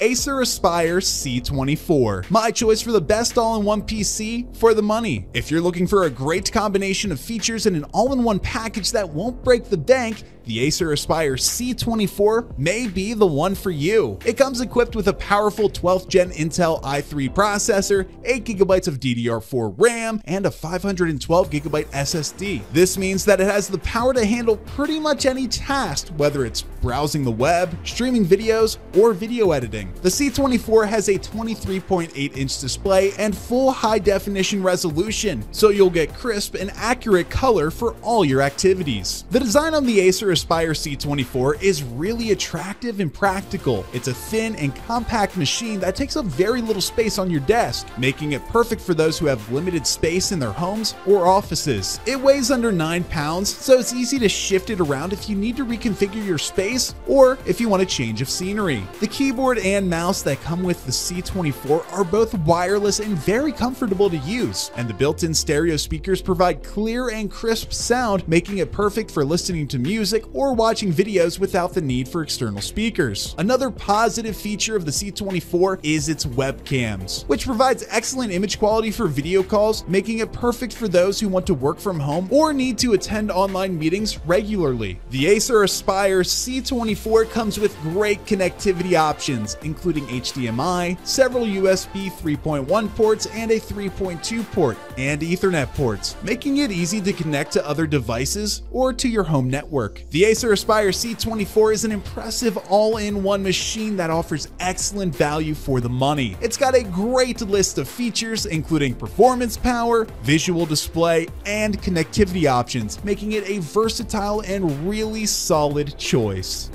Acer Aspire C24. My choice for the best all-in-one PC for the money. If you're looking for a great combination of features in an all-in-one package that won't break the bank, the Acer Aspire C24 may be the one for you. It comes equipped with a powerful 12th gen Intel i3 processor, 8GB of DDR4 RAM, and a 512GB SSD. This means that it has the power to handle pretty much any task, whether it's browsing the web, streaming videos, or video editing. The C24 has a 23.8 inch display and full high definition resolution, so you'll get crisp and accurate color for all your activities. The design on the Acer Aspire C24 is really attractive and practical. It's a thin and compact machine that takes up very little space on your desk, making it perfect for those who have limited space in their homes or offices. It weighs under 9 pounds, so it's easy to shift it around if you need to reconfigure your space or if you want a change of scenery. The keyboard and mouse that come with the C24 are both wireless and very comfortable to use, and the built-in stereo speakers provide clear and crisp sound, making it perfect for listening to or watching videos without the need for external speakers. Another positive feature of the C24 is its webcams, which provides excellent image quality for video calls, making it perfect for those who want to work from home or need to attend online meetings regularly. The Acer Aspire C24 comes with great connectivity options, including HDMI, several USB 3.1 ports, and a 3.2 port, and Ethernet ports, making it easy to connect to other devices or to your home network. The Acer Aspire C24 is an impressive all-in-one machine that offers excellent value for the money. It's got a great list of features including performance power, visual display, and connectivity options, making it a versatile and really solid choice.